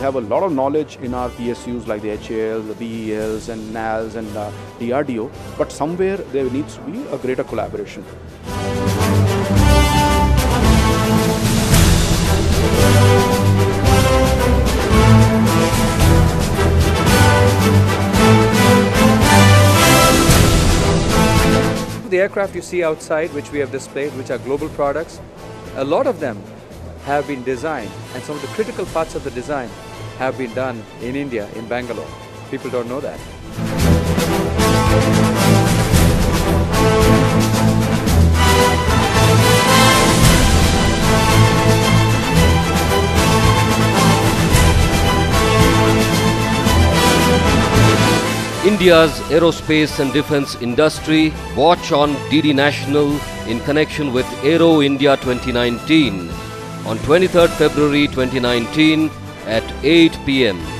have a lot of knowledge in our PSUs like the HAL, the BELs, and NALs, and uh, DRDO, but somewhere there needs to be a greater collaboration. The aircraft you see outside, which we have displayed, which are global products, a lot of them have been designed, and some of the critical parts of the design have been done in India, in Bangalore. People don't know that. India's aerospace and defense industry. Watch on DD National in connection with Aero India 2019 on 23rd February 2019 at 8 pm.